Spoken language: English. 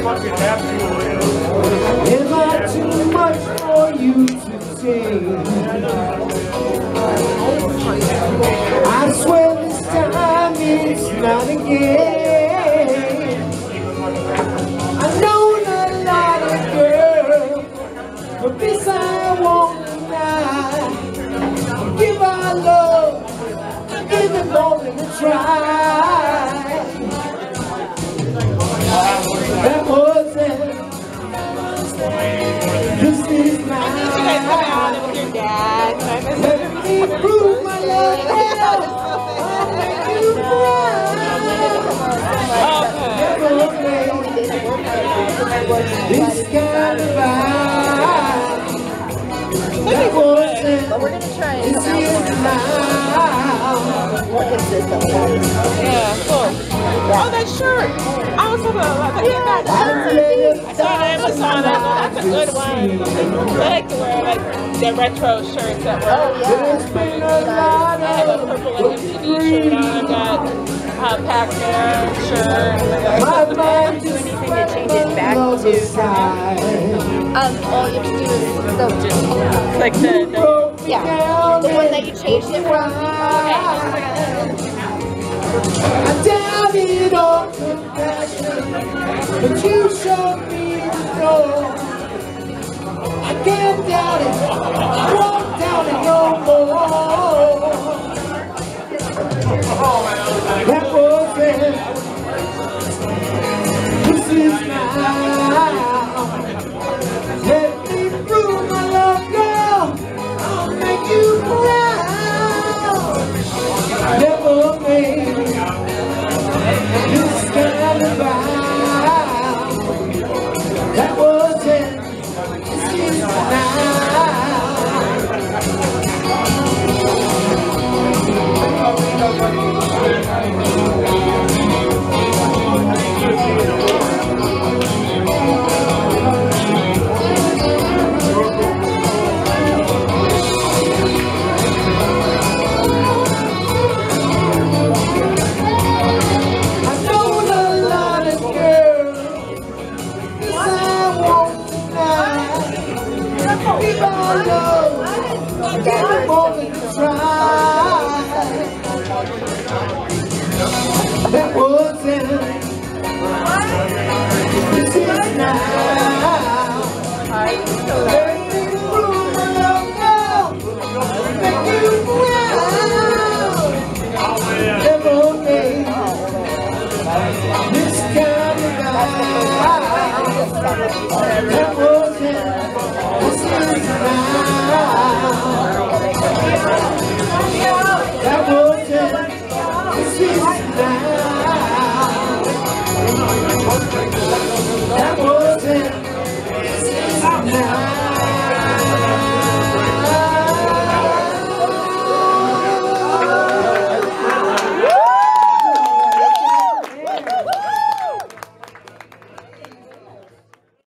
Am I too much for you to take? I swear this time it's not again. I know a lot of girls, but this I won't deny. Give our love, give it more than a try. We're gonna try and This come is more consistent with that. Yeah, cool. Oh, that shirt. I was talking about that. Yeah, that shirt. I saw it on Amazon. I that's a good one. I like to wear like the retro shirts that were. Oh yeah. There's been a lot I have a purple like MTV shirt on. I've got a Pac-Man shirt. my mind Do just anything to change it back to. Um, all you have to do is so just Like the, the Yeah. the one that you changed it from. I doubted all compassion, but you showed me the door. I can't doubt it, I love, give it more than try.